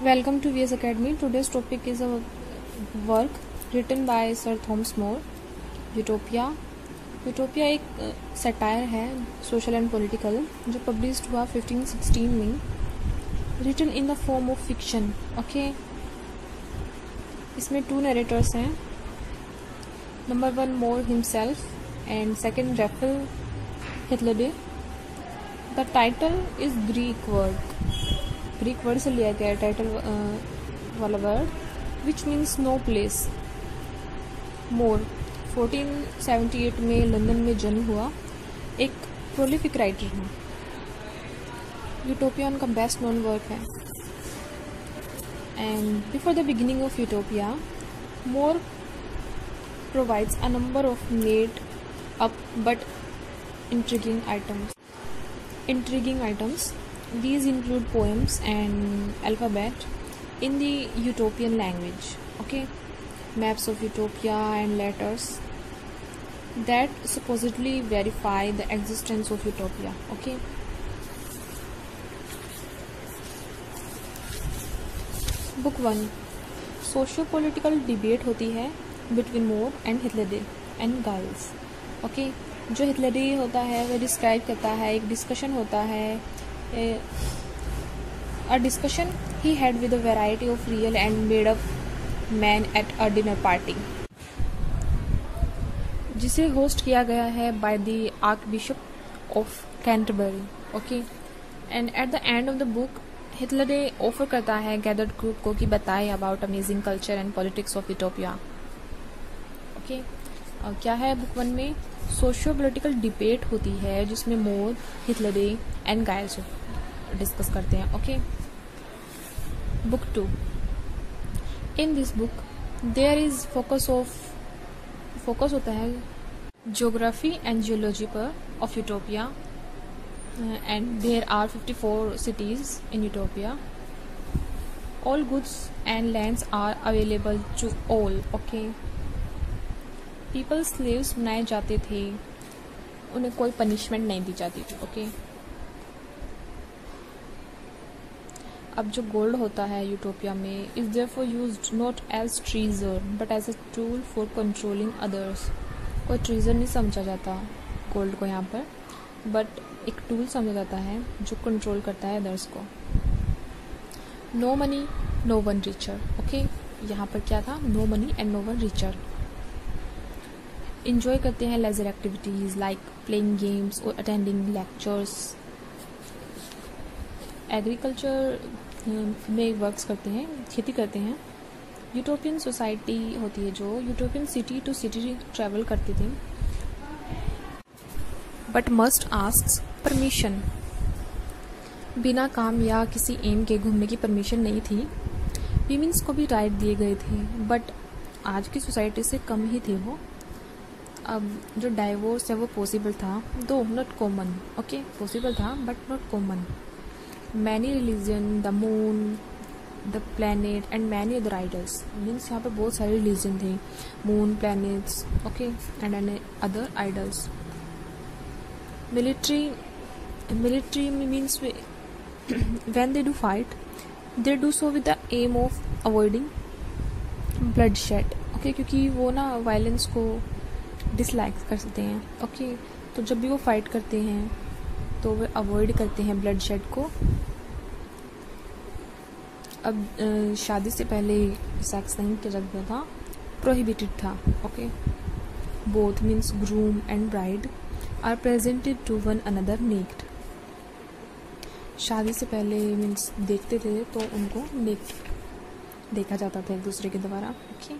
Welcome to VS Academy. Today's topic is a work written by Sir Thomas More, Utopia. Utopia एक satire है social and political जो publish हुआ 1516 में। Written in the form of fiction okay इसमें two narrators हैं। Number one More himself and second Raphael Hythloday the title is Greek word Greek word से लिया गया टाइटल वाला word which means no place More 1478 में London में जन्म हुआ, एक प्रोलिफिक राइटर हैं। यूटोपिया उनका बेस्ट नोन वर्क है। And before the beginning of Utopia More provides a number of made up but intriguing items. Intriguing items. These include poems and alphabet in the utopian language okay maps of utopia and letters that supposedly verify the existence of utopia okay book one socio political debate होती है between More and Hythloday and Giles okay जो हिटलडे होता है वह describe करता है एक डिस्कशन होता है a discussion he had with a variety of real and made up man at a dinner party जिसे होस्ट किया गया है by the archbishop of Canterbury okay and at the end of the book Hitler ने offer करता है gathered group को कि बताए about amazing culture and politics of Utopia okay क्या है बुक वन में सोशियो पोलिटिकल डिबेट होती है, जिसमें More Hitler and Giles discuss करते हैं okay book two in this book there is focus of focus होता है जोग्राफी एंड जियोलॉजी पर of Utopia and there are 54 cities in Utopia All goods and lands are available to all. Okay. People slaves बनाए जाते थे, उन्हें कोई punishment नहीं दी जाती थी ओके अब जो गोल्ड होता है यूटोपिया में is there for use not as treasure but as a tool for controlling others कोई ट्रीजर नहीं समझा जाता गोल्ड को यहाँ पर बट एक टूल समझा जाता है जो कंट्रोल करता है अदर्स को. No money no one richer okay यहाँ पर क्या था? No money and no one richer enjoy करते हैं leisure activities like playing games और अटेंडिंग लेक्चर्स एग्रीकल्चर में वर्क्स करते हैं, खेती करते हैं। यूटोपियन सोसाइटी होती है जो Utopian city to city travel करती थी। बट मस्ट आस्क परमिशन बिना काम या किसी एम के घूमने की परमिशन नहीं थी। वीमेंस को भी राइट दिए गए थे बट आज की सोसाइटी से कम ही थे वो। अब जो डाइवोर्स है वो पॉसिबल था though not common okay possible था but not common many religion the moon the planet and many other idols means यहाँ पर बहुत सारे रिलीजन थे. Moon planets okay and other idols military military means when they do fight they do so with the aim of avoiding bloodshed okay okay, क्योंकि वो ना violence को dislike कर सकते हैं। ओके okay, तो जब भी वो फाइट करते हैं तो वे अवॉइड करते हैं ब्लड शेड को। अब शादी से पहले सेक्स नहीं किया जाता था प्रोहिबिटेड था okay both means groom and bride are presented to one another naked शादी से पहले मीन्स देखते थे तो उनको नेक्ड देखा जाता था एक दूसरे के द्वारा ओके